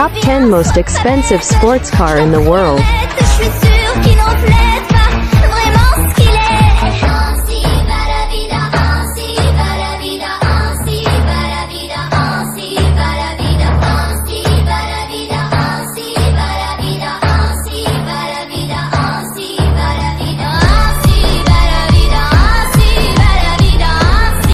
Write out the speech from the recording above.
Top 10 most expensive sports car in the world.